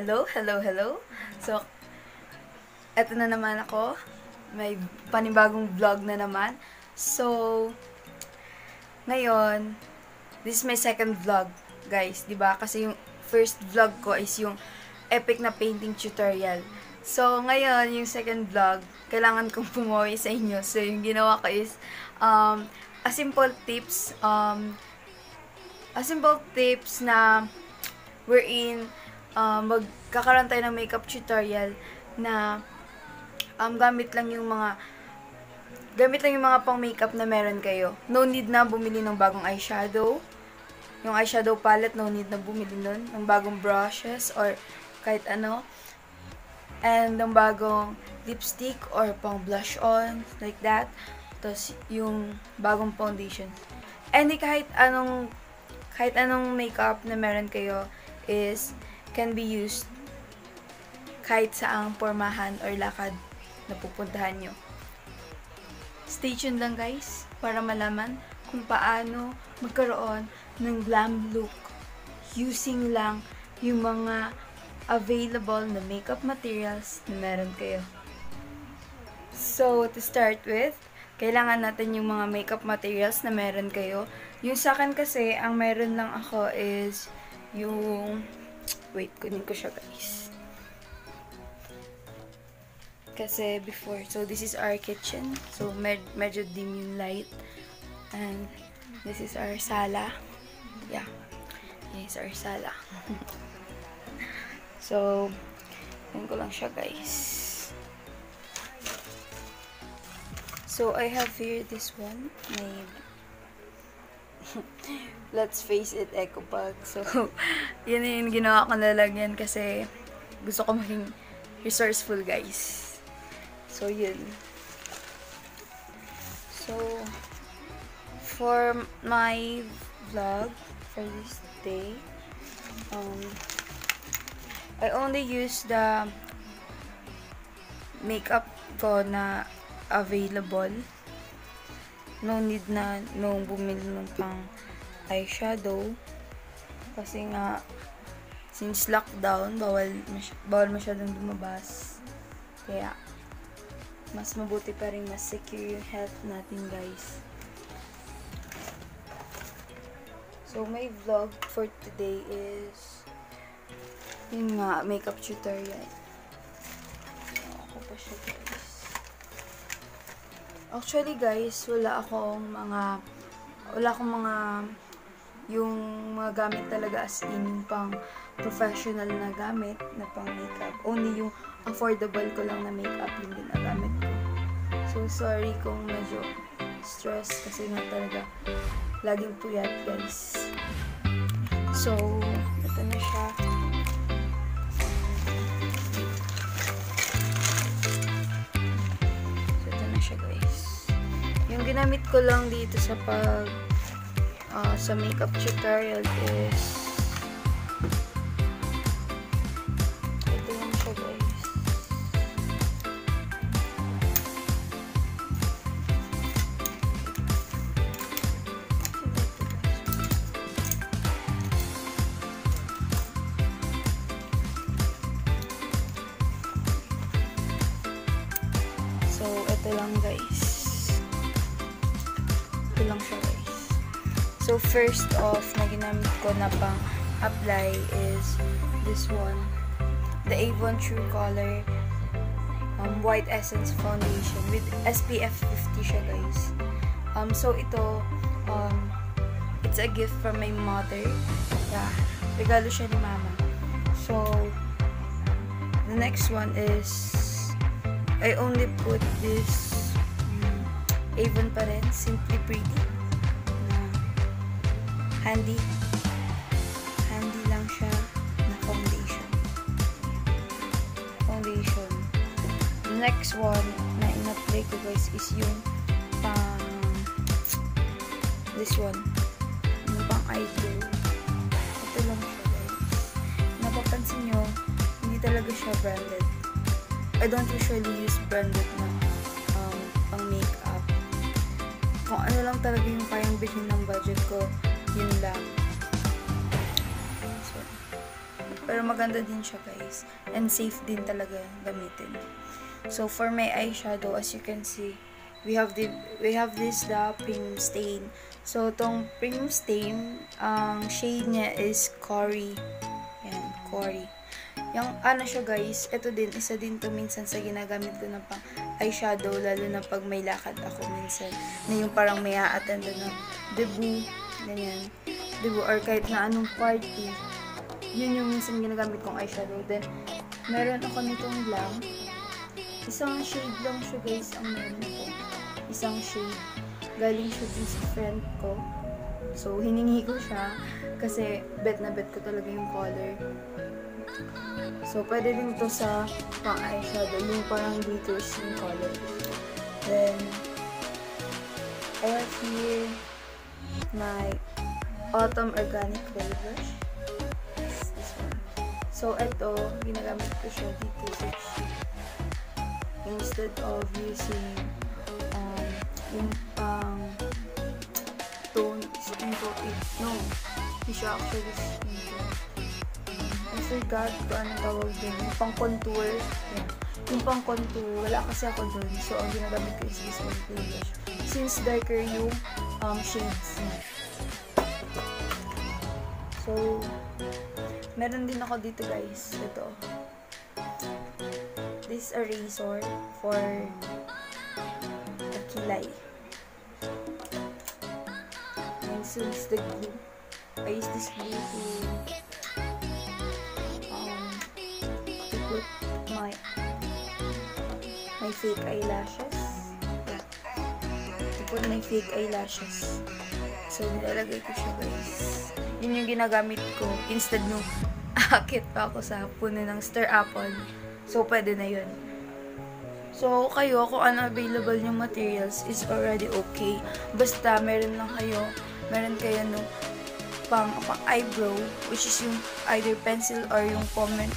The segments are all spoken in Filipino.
hello, hello, hello. So, eto na naman ako. May panibagong vlog na naman. So, ngayon, this is my second vlog, guys. ba Kasi yung first vlog ko is yung epic na painting tutorial. So, ngayon, yung second vlog, kailangan kong pumawi sa inyo. So, yung ginawa ko is, um, a simple tips, um, a simple tips na wherein uh, magkakaroon tayo ng makeup tutorial na um, gamit lang yung mga gamit lang yung mga pang makeup na meron kayo. No need na bumili ng bagong eyeshadow. Yung eyeshadow palette, no need na bumili nun. Ng bagong brushes or kahit ano. And ng bagong lipstick or pang blush on, like that. Tapos yung bagong foundation. And kahit anong kahit anong makeup na meron kayo is can be used kahit saang pormahan or lakad na pupuntahan nyo. Stay tuned lang guys para malaman kung paano magkaroon ng glam look using lang yung mga available na makeup materials na meron kayo. So, to start with, kailangan natin yung mga makeup materials na meron kayo. Yung sa akin kasi, ang meron lang ako is yung... Wait, kunin ko siya guys. Kasi before, so this is our kitchen. So med medyo dim yung light. And this is our sala. Yeah. This is our sala. so, yun ko lang siya guys. So, I have here this one. May let's face it, eco pack. So, yun yung ginawa ko nalagyan kasi gusto ko maging resourceful, guys. So, yun. So, for my vlog for this day, um, I only use the makeup ko na available. No need na nung bumili ng pang eyeshadow. Kasi nga, since lockdown, bawal, masy bawal masyadong lumabas. Kaya, mas mabuti pa rin mas secure yung health natin guys. So, my vlog for today is yun nga, makeup tutorial. Actually guys, wala akong mga wala akong mga yung mga gamit talaga as in yung pang professional na gamit na pang makeup. Only yung affordable ko lang na makeup yung ginagamit ko. So, sorry kung medyo stress kasi nga talaga laging puyat, guys. So, ito na siya. So, ito na siya, guys. Yung ginamit ko lang dito sa pag uh, sa makeup tutorial is first off na ginamit ko na pang apply is this one. The Avon True Color um, White Essence Foundation with SPF 50 siya guys. Um, so ito, um, it's a gift from my mother. Yeah, regalo siya ni mama. So, the next one is I only put this um, Avon pa rin, Simply Pretty. Handy. Handy lang siya na foundation. Foundation. Next one na in-apply ko guys is yung pang this one. Yung pang eyebrow. Ito lang siya guys. Napapansin nyo, hindi talaga siya branded. I don't usually use branded na um, pang makeup. Kung ano lang talaga yung kayang bilhin ng budget ko, Pero maganda din siya guys. And safe din talaga gamitin. So for my eyeshadow, as you can see, we have the we have this the premium stain. So tong premium stain, ang shade niya is Cory. Yan, Cory. Yung ano siya guys, ito din, isa din to minsan sa ginagamit ko na pang eyeshadow, lalo na pag may lakad ako minsan, na yung parang may a-attend na debut, ganyan, debut, or kahit na anong party, yun yung minsan ginagamit kong eyeshadow. Then, meron ako nitong lang, isang shade lang siya guys, ang meron ko. Isang shade. Galing siya din sa friend ko. So, hiningi ko siya kasi bet na bet ko talaga yung color. So, pwede din to sa pang eyeshadow, yung parang glitters yung color. Then, I have here my Autumn Organic Clay Brush. So, ito, ginagamit ko siya dito sa cheek. Instead of using um, yung pang tone, skin tone, no, hindi siya actually skin. I forgot kung ano tawag din. Yung pang contour. Yan. Yung pang contour, wala kasi ako dun. So, ang ginagamit ko is this one brush. Since darker yung um, shades. So, meron din ako dito guys. Ito. This eraser for the kilay. And so, it's the glue. I use this glue to to put my my fake eyelashes. To put my fake eyelashes. So, nilalagay ko siya, guys. Yun yung ginagamit ko. Instead nung akit pa ako sa puno ng star apple. So, pwede na yun. So, kayo, kung ano available yung materials is already okay. Basta, meron lang kayo, meron kayo nung pang, pang eyebrow, which is yung either pencil or yung pomer.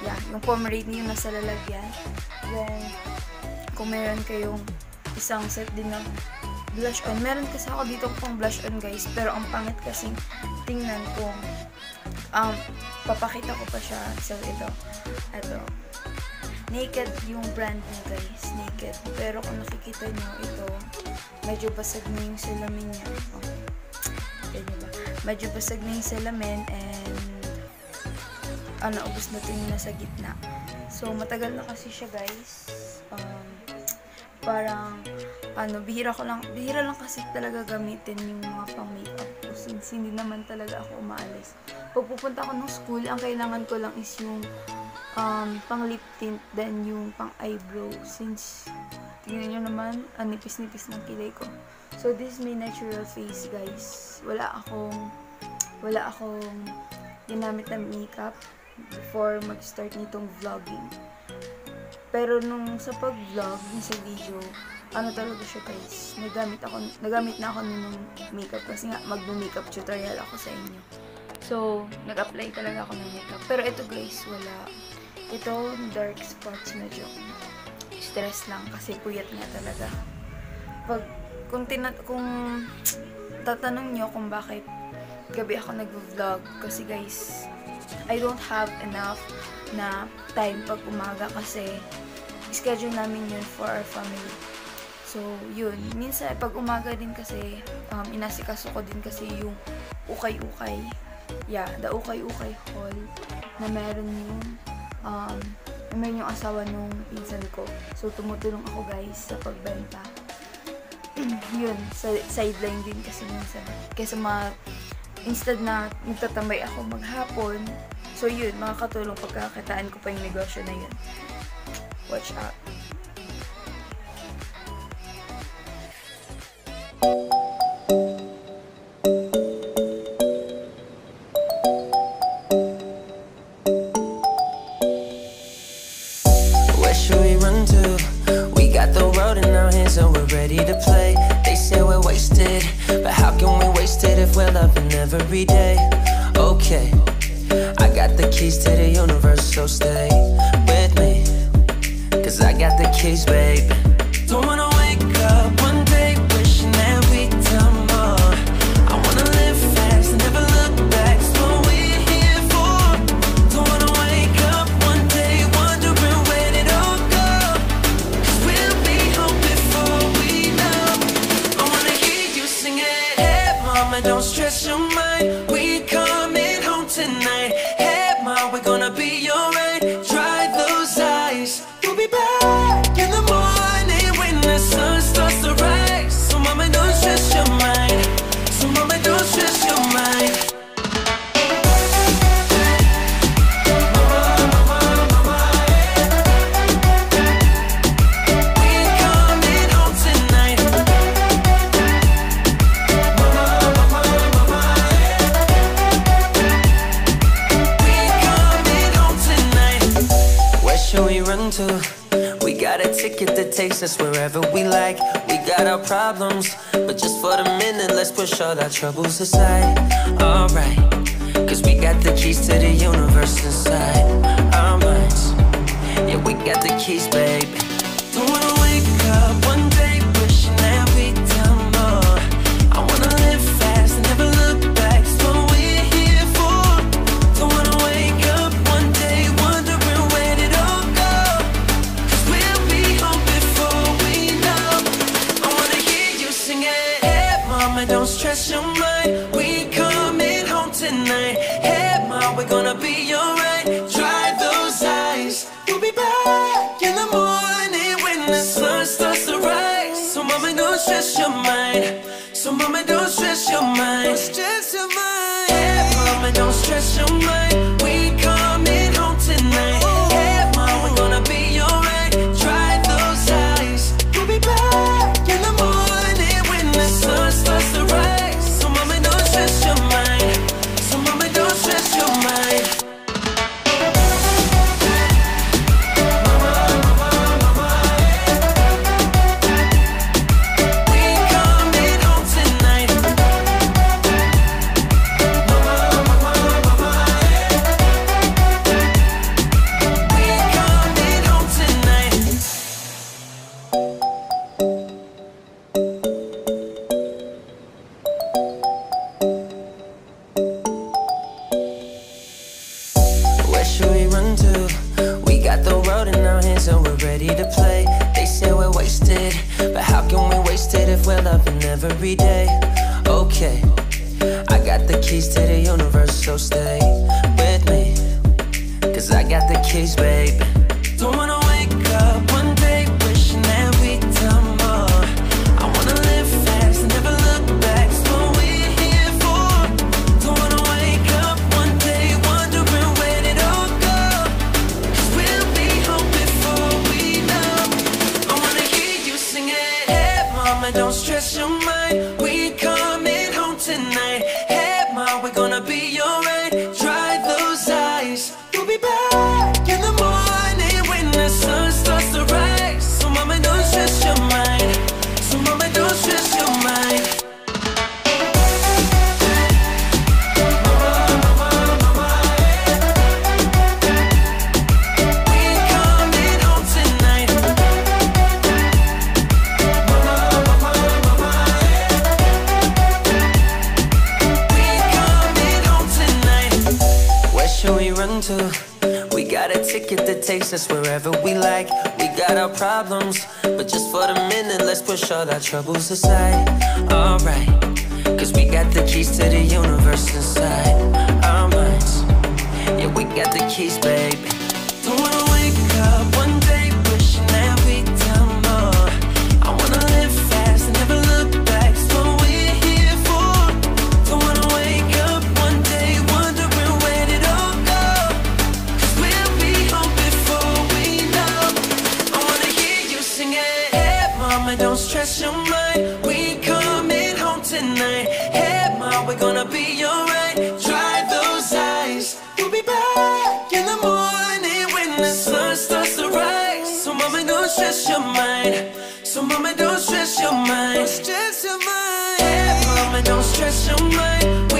Yeah, yung pomerade yung nasa lalagyan. Then, kung meron kayong isang set din ng blush on. Meron kasi ako dito pang blush on guys, pero ang pangit kasing tingnan kung um, papakita ko pa siya. So, ito. Ito. Naked yung brand niya guys. Naked. Pero kung nakikita nyo, ito, medyo basag na yung salamin niya. Oh. Ganyan ba? Medyo basag na yung salamin and ano, ubos na ito yung nasa gitna. So, matagal na kasi siya guys. Um, parang ano, bihira ko lang, bihira lang kasi talaga gamitin yung mga pang makeup ko since hindi naman talaga ako umaalis. Pag pupunta ako ng school, ang kailangan ko lang is yung um, pang lip tint then yung pang eyebrow since tingnan nyo naman, ang nipis-nipis ng kilay ko. So, this is my natural face, guys. Wala akong, wala akong ginamit na makeup before mag-start nitong vlogging. Pero nung sa pag-vlog, sa video, ano talaga siya guys, nagamit ako, nagamit na ako ng makeup kasi nga mag-makeup tutorial ako sa inyo. So, nag-apply talaga ako ng makeup. Pero ito guys, wala. Ito, dark spots medyo stress lang kasi puyat nga talaga. Pag, kung, tina- kung tatanong nyo kung bakit gabi ako nag-vlog kasi guys, I don't have enough na time pag umaga kasi schedule namin yun for our family. So, yun. Minsan, pag umaga din kasi, um, inasikaso ko din kasi yung ukay-ukay. Yeah, the ukay-ukay hall na meron yung um, na meron yung asawa nung pinsan ko. So, tumutulong ako guys sa pagbenta. yun, sa sideline din kasi minsan. Kesa ma instead na nagtatambay ako maghapon, so yun, makakatulong pagkakakitaan ko pa yung negosyo na yun. Watch out. Every day? Okay, I got the keys to the universe, so stay with me. Cause I got the keys, babe. Takes us wherever we like. We got our problems, but just for the minute, let's push all our troubles aside. Alright, cause we got the keys to the universe inside our minds. Yeah, we got the keys, baby. Don't wanna wake up one day stress your mind. So, mama, don't stress your mind. Don't stress your mind. Hey, mama, don't stress your mind. We should we run to? We got the road in our hands and we're ready to play. They say we're wasted, but how can we waste it if we're loving every day? Okay, I got the keys to the universe, so stay with me. Cause I got the keys, babe. Takes us wherever we like. We got our problems, but just for the minute, let's push all our troubles aside. Alright, cause we got the keys to the universe inside our minds. Yeah, we got the keys, baby. Don't stress your mind. We coming home tonight. Hey, mom, we're gonna be alright. Dry those eyes. We'll be back in the morning when the sun starts to rise. So, mama, don't stress your mind. So, mama, don't stress your mind. Don't stress your mind. Hey, mama, don't stress your mind.